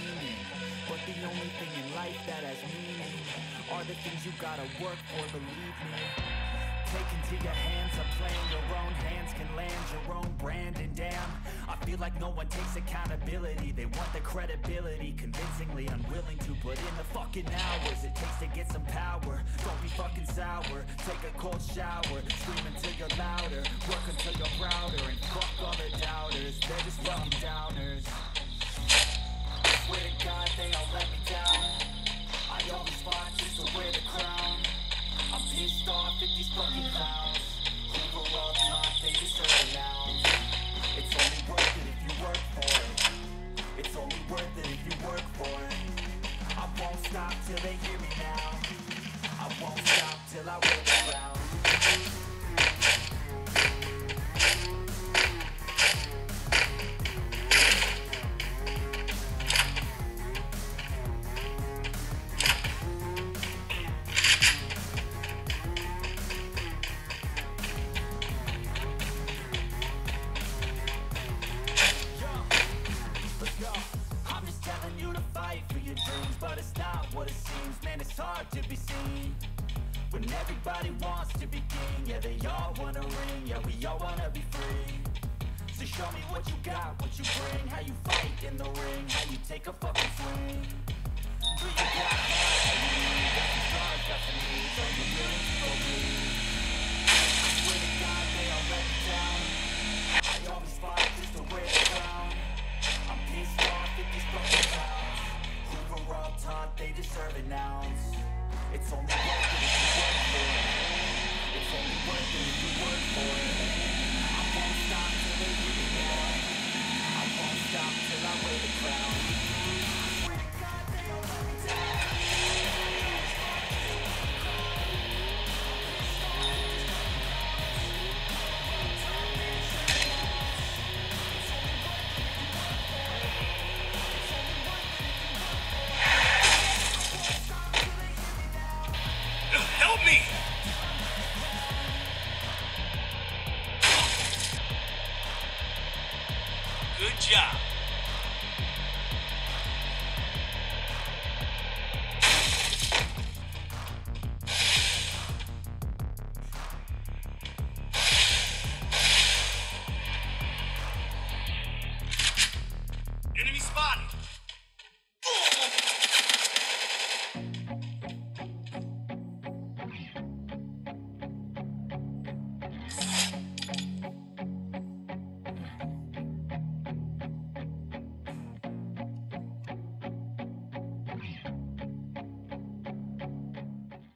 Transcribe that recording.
dreaming. But the only thing in life that has meaning are the things you gotta work for, believe me. Take into your hands a plan, your own hands can land your own brand and damn. I feel like no one takes accountability, they want the credibility, convincingly unwilling to put in the fucking hours it takes to get some power. Don't be fucking sour, take a cold shower, scream until you're louder, work until you're prouder, and till they hear me now. I won't stop till I wear it's not what it seems. Man, it's hard to be seen. When everybody wants to be king, yeah, they all wanna ring, yeah, we all wanna be free. So show me what you got, what you bring, how you fight in the ring, how you take a fucking swing. Do you got I won't stop till I wear the crown Good job.